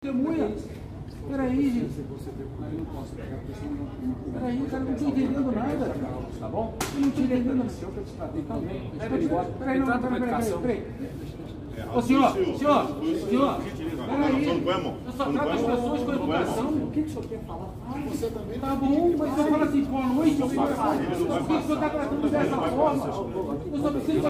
Testemunha. Peraí, gente. Peraí, cara, não estou entendendo nada. Tá bom? Eu não estou entendendo nada. Também. Peraí, não, Entrada peraí, peraí, peraí. Ô senhor, senhor, senhor, peraí. Eu só trato as pessoas com educação. O que, que o senhor quer falar? Ah, você também Tá, tá bom, mas eu falo assim, boa noite, eu falo, por que o senhor está tratando dessa forma? Eu só preciso